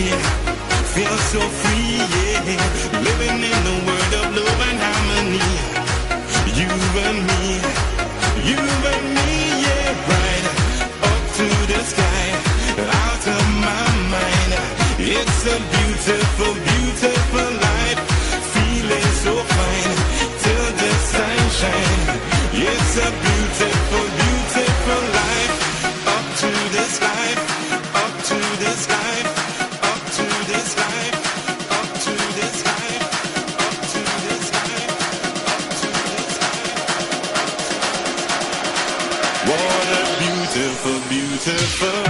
Feel so free, yeah. Living in the world of love and harmony. You and me, you and me, yeah. Right up to the sky, out of my mind. It's a beautiful, beautiful. What a beautiful, beautiful.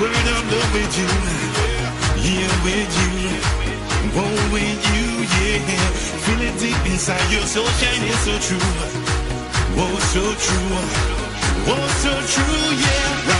word of love with you. Yeah, with you. Whoa, with you, yeah. Feeling deep inside, you're so shining, so true. oh, so true. oh, so true, yeah.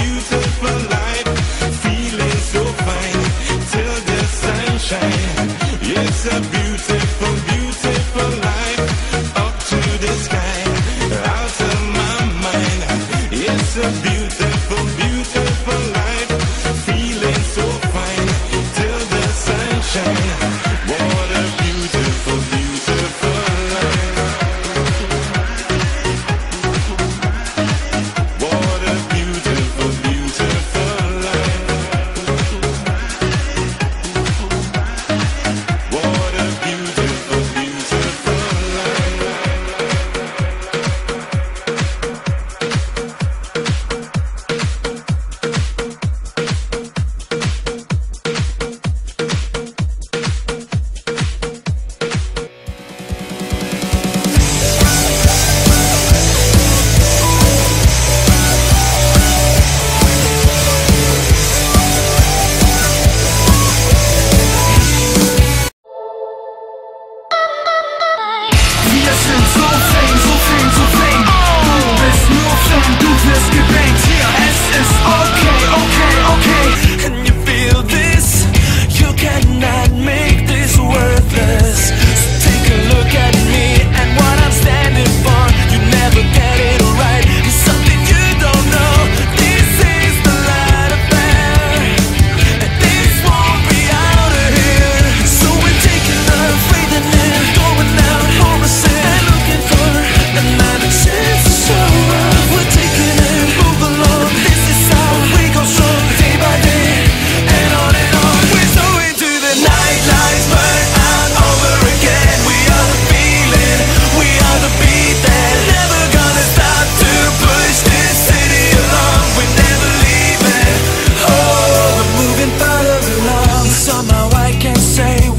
to be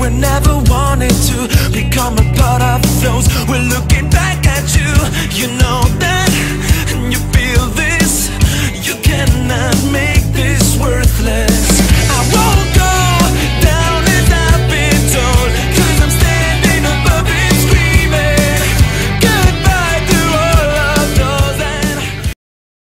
We never wanted to Become a part of those we